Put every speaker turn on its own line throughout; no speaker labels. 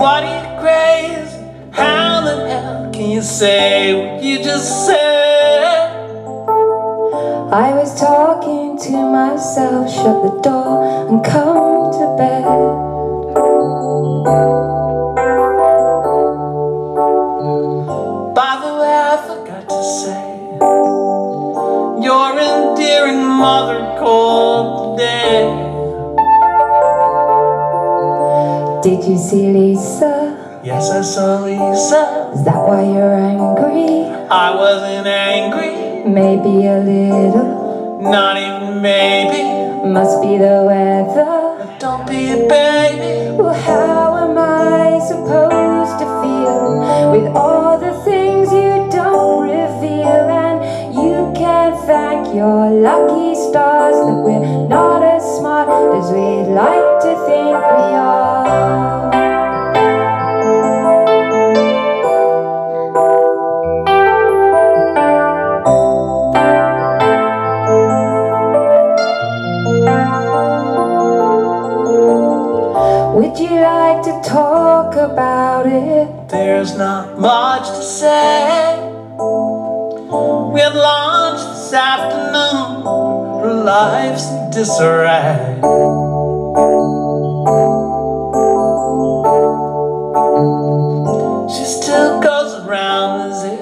What are you crazy? How the hell can you say what you just said?
I was talking to myself, shut the door and come to bed.
By the way, I forgot to say, your endearing mother called today.
Did you see Lisa?
Yes, I saw Lisa.
Is that why you're angry?
I wasn't angry,
Maybe a little.
not even maybe.
Must be the weather.
Don't be a baby.
Well, how stars that we're not as smart as we'd like to think we are. Would you like to talk about it?
There's not much to say. We had lunch this afternoon. Life's disarray. She still goes around as if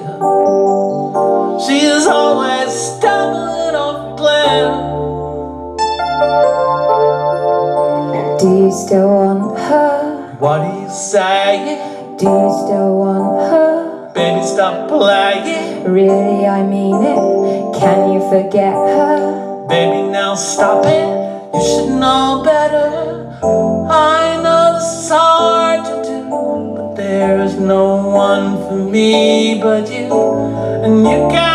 she is always stumbling off cliff.
Do you still want her?
What do you say?
Do you still want her?
Baby, stop playing.
Really, I mean it. Can you forget her?
Stop it. You should know better. I know this is hard to do, but there is no one for me but you. And you can't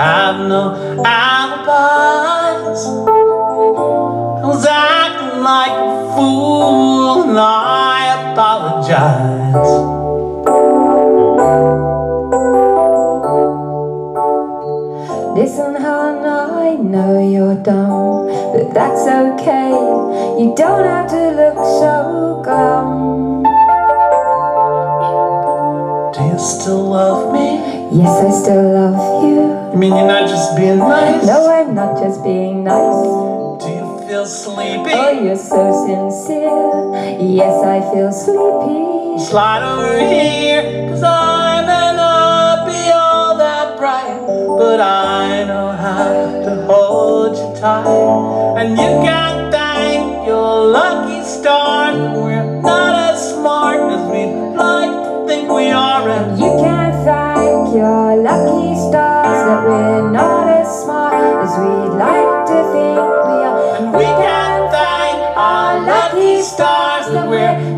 have no alibis. I was acting like a fool, and I apologize.
Listen, hon, I know you're dumb, but that's okay. You don't have to look so glum.
Do you still love me?
Yes, I still love
mean you're not just being nice? No,
I'm not just being nice.
Do you feel sleepy? Oh,
you're so sincere. Yes, I feel sleepy.
Slide over here, cause I may not be all that bright, but I know how to hold you tight. And you can thank your lucky stars.
we'd like to think we are.
We can thank our lucky stars that we're